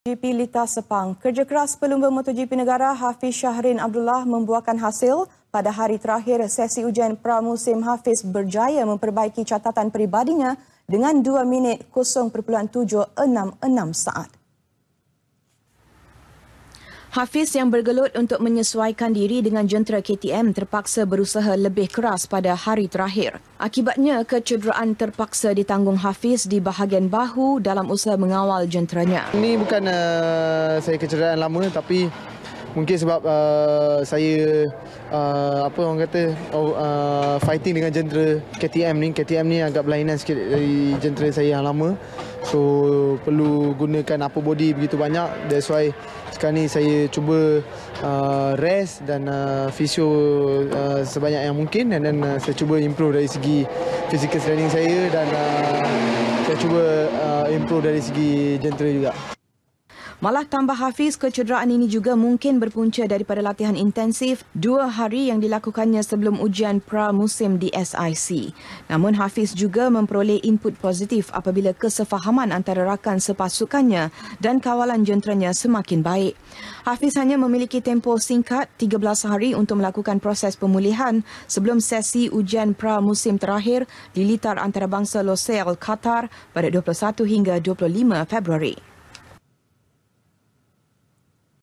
MotoGP Lita Sepang. Kerja keras pelumba MotoGP negara Hafiz Syahrin Abdullah membuahkan hasil pada hari terakhir sesi ujian pramusim Hafiz berjaya memperbaiki catatan peribadinya dengan 2 minit 0.766 saat. Hafiz yang bergelut untuk menyesuaikan diri dengan jentera KTM terpaksa berusaha lebih keras pada hari terakhir. Akibatnya, kecederaan terpaksa ditanggung Hafiz di bahagian bahu dalam usaha mengawal jenteranya. Ini bukan uh, saya kecederaan lama tapi mungkin sebab uh, saya uh, apa orang kata oh, uh, fighting dengan jentera KTM ni KTM ni agak berlainan sikit dari jentera saya yang lama so perlu gunakan upper body begitu banyak that's why sekarang ni saya cuba uh, rest dan uh, physio uh, sebanyak yang mungkin dan then uh, saya cuba improve dari segi physical training saya dan uh, saya cuba uh, improve dari segi jentera juga. Malah tambah Hafiz, kecederaan ini juga mungkin berpunca daripada latihan intensif dua hari yang dilakukannya sebelum ujian pra-musim di SIC. Namun Hafiz juga memperoleh input positif apabila kesefahaman antara rakan sepasukannya dan kawalan jenteranya semakin baik. Hafiz hanya memiliki tempoh singkat 13 hari untuk melakukan proses pemulihan sebelum sesi ujian pra-musim terakhir di litar antarabangsa Losail, Qatar pada 21 hingga 25 Februari.